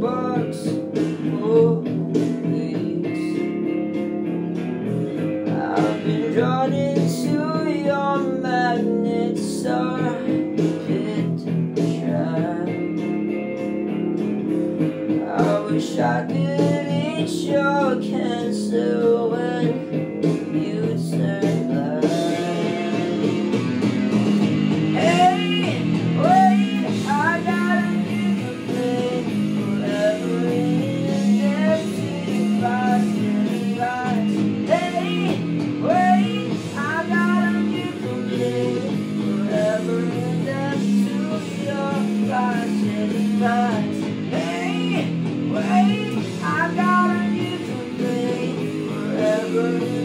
bucks for weeks. I've been drawn into your magnet pit trap. I wish I could eat your cancer when Hey, wait, I got a new thing forever.